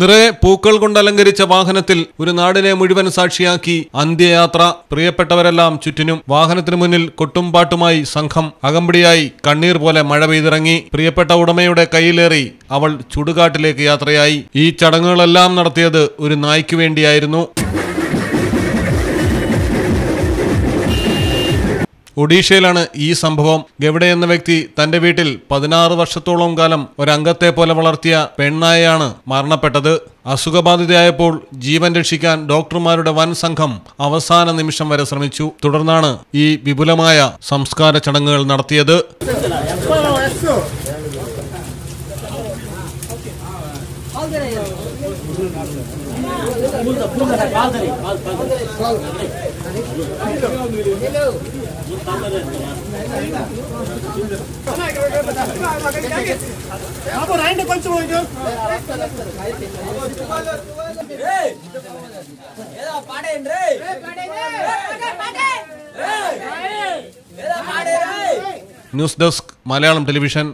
നിറയെ പൂക്കൾ കൊണ്ട് അലങ്കരിച്ച വാഹനത്തിൽ ഒരു നാടിനെ മുഴുവൻ സാക്ഷിയാക്കി അന്ത്യയാത്ര. പ്രിയപ്പെട്ടവരെല്ലാം ചുറ്റിനും വാഹനത്തിനു മുന്നിൽ കൊട്ടുംപാട്ടുമായി സംഘം അകമ്പടിയായി കണ്ണീർ പോലെ മഴ പെയ്തിറങ്ങി. പ്രിയപ്പെട്ട ഉടമയുടെ കയ്യിലേറി അവൾ ചുടുകാട്ടിലേക്ക് യാത്രയായി. ഈ ചടങ്ങുകളെല്ലാം നടത്തിയത് ഒരു നായ്ക്കു വേണ്ടിയായിരുന്നു. ഒഡീഷയിലാണ് ഈ സംഭവം. ഗവിടെ എന്ന വ്യക്തി തന്റെ വീട്ടിൽ പതിനാറ് വർഷത്തോളം കാലം ഒരംഗത്തെ പോലെ വളർത്തിയ പെണ്ണായാണ് മരണപ്പെട്ടത്. അസുഖബാധിതയായപ്പോൾ ജീവൻ രക്ഷിക്കാൻ ഡോക്ടർമാരുടെ വൻ സംഘം അവസാന നിമിഷം വരെ ശ്രമിച്ചു. തുടർന്നാണ് ഈ വിപുലമായ സംസ്കാര ചടങ്ങുകൾ നടത്തിയത്. రండి కొంచెం కొంచెం ఏదో పాడేయండి రే ఏదో పాడేరే ന്യൂസ് ഡെസ്ക് മലയാളം ടെലിവിഷൻ